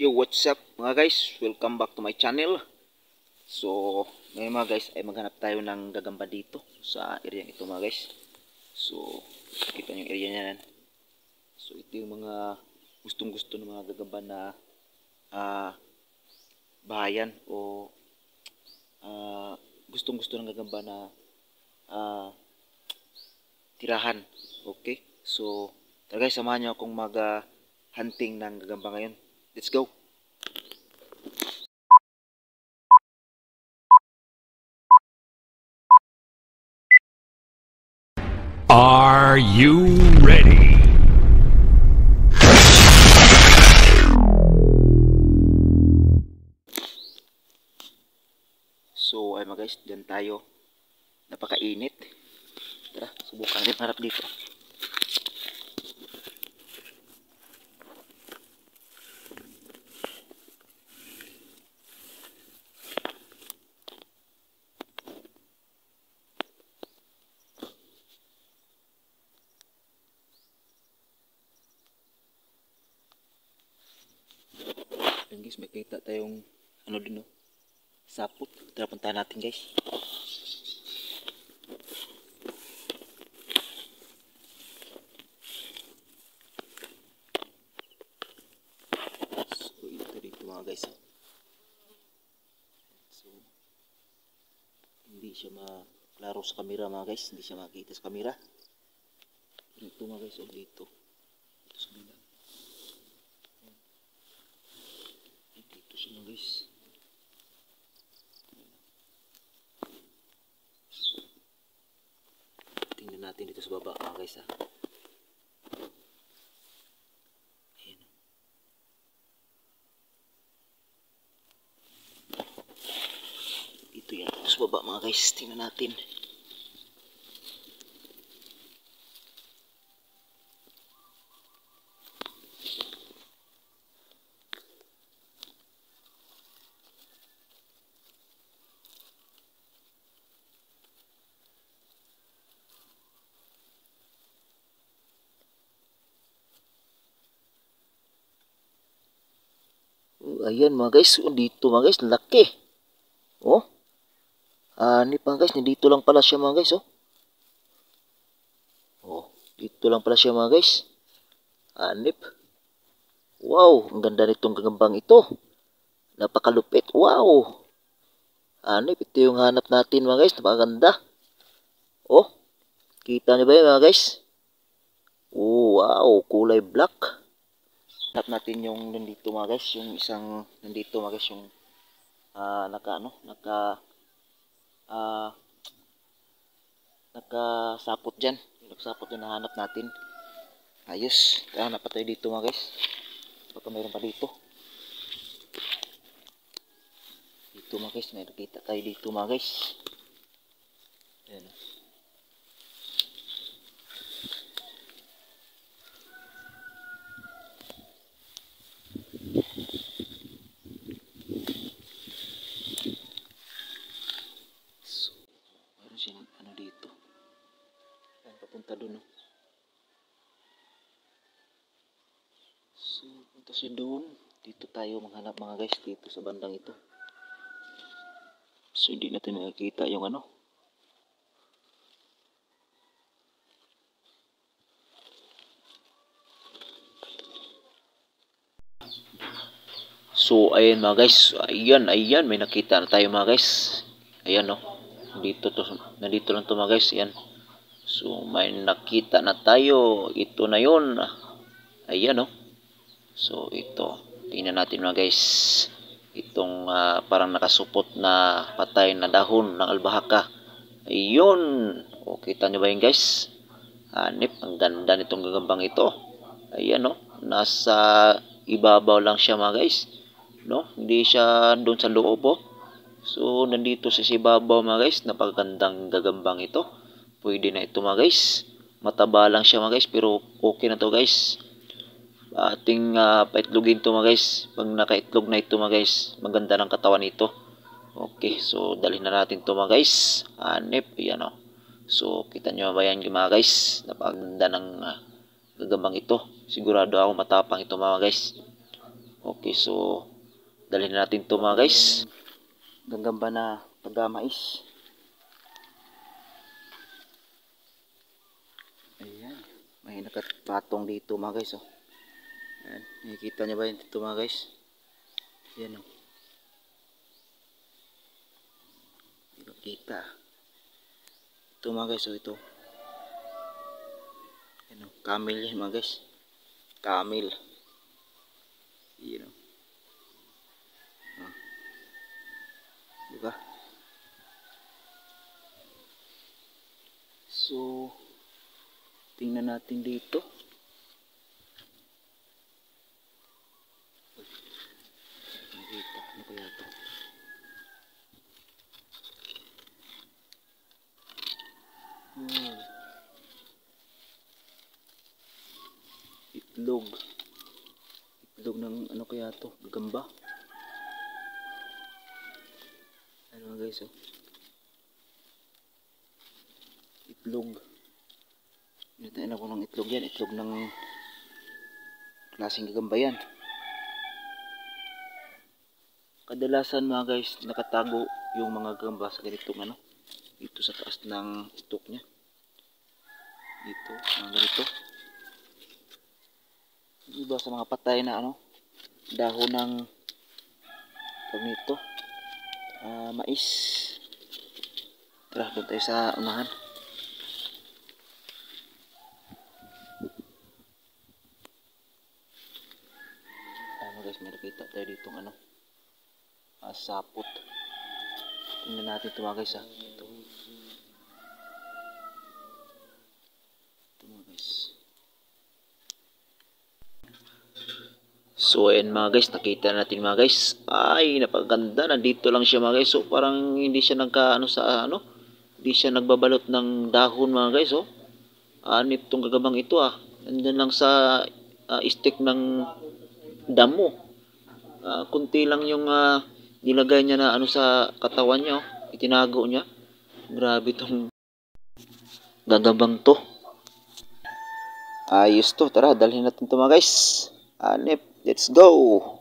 Yo, what's up mga guys? Welcome back to my channel. So, ngayon mga guys ay maghanap tayo ng gagamba dito sa area ito mga guys. So, kita nyo yung area niyan. So, ito yung mga gustong gusto ng mga gagamba na ah, bahayan o ah, gustong gusto ng gagamba na ah, tirahan. Okay? So, tara guys, samahan nyo akong mag ah, hunting ng gagamba ngayon. Let's go! Are you ready? So, ay mga guys, dyan tayo. Napakainit. Tara, subukan natin harap dito. Ayun guys, may kita tayong ano din no. Sapot. Tara puntahan natin guys. So, ito dito mga guys. So, hindi siya maklaro sa camera mga guys. Hindi siya makita sa camera. Dito mga guys, o dito. Dito sa bila. Mga guys. Tingnan natin dito sa baba mga guys ha. Ayan. Dito yan. Sa baba mga guys. Tingnan natin. Ayan mga guys. Oh, dito mga guys. Laki. Oh. Ah, ni mga guys. Dito lang pala siya mga guys. Oh. Oh. Dito lang pala siya mga guys. Anip. Wow. Ang ganda nitong gagambang ito. Napakalupit. Wow. Anip. Ito yung hanap natin mga guys. Napakaganda. Oh. Kita niyo ba yun mga guys? Oh, wow. Kulay black. Hanap natin yung nandito mga guys, yung isang nandito mga guys, yung ah naka ano, naka ah nakasapot dyan. Yung nakasapot dyan nahanap natin. Ayos. Kaya hanap pa tayo dito mga guys. Baka mayroon pa dito. Dito mga guys, may nakita tayo dito mga guys. Ayan. So, meron siyang ano dito. Ayan, papunta doon. No? So, punta siya doon. Dito tayo maghanap mga guys, dito sa bandang ito. So, hindi natin nakikita yung ano. So, ayan mga guys. Ayan, ayan. May nakita na tayo mga guys. Ayan no. Dito to, nandito lang to mga guys. Ayan. So, may nakita na tayo. Ito na yun. Ayan no. So, ito. Tingnan natin mga guys. Itong ah, parang nakasupot na patay na dahon ng albahaka. Ayun. O, kita nyo ba yun guys? Hanip. Ang ganda nitong gagambang ito. Ayan no. Nasa ibabaw lang siya mga guys. No? Hindi siya doon sa loob oh. So, nandito sa sibabaw mga guys, napakagandang gagambang ito. Pwede na ito mga guys. Mataba lang siya mga guys, pero okay na to guys. Ating uh, paitlogin to mga guys. Pag nakaitlog na ito mga guys, maganda ng katawan nito. Okay, so dalhin na natin to mga guys. Hanip, yan o. So, kita nyo ba yan mga guys? Napakaganda ng uh, gagambang ito. Sigurado ako matapang ito mga guys. Okay, so dalhin natin to mga guys. Gagamba na paggamais. Ayan. May nakapatong dito mga guys. Oh. Ayan. Nakikita niyo ba yun dito mga guys? Ayan oh. Hindi ko kita. Ito mga guys. Oh, ito. Ayan oh. Camel yan mga guys. Camel. Ayan oh. Ah. Diba? So, tingnan natin dito. Kaya ito? Hmm. Itlog. Itlog ng ano kaya to? Gagamba. Ano guys oh. Itlog. Natain ako ng itlog yan. Itlog ng klaseng gagamba yan. Kadalasan mga guys, nakatago yung mga gagamba sa ganitong ano. Dito sa taas ng stalk niya. Dito, mga ganito. Iba sa mga patay na ano, dahon ng tawag nito, ah, mais. Tara, doon tayo sa unahan. Ano guys, may nakita tayo dito ano, ah, sapot. Tingnan natin ito mga guys ha. Ito. Ito mga guys. So ayan mga guys, nakita natin mga guys. Ay, napaganda. Nandito lang siya mga guys. So parang hindi siya nagka ano sa ano. Hindi siya nagbabalot ng dahon mga guys. Oh. Anip tong gagabang ito ah. Nandun lang sa ah, stick ng damo. Ah, kunti lang yung ah, nilagay niya na ano sa katawan niya. Oh. Itinago niya. Grabe tong gagabang to. Ayos to. Tara, dalhin natin to mga guys. Anip. Let's go!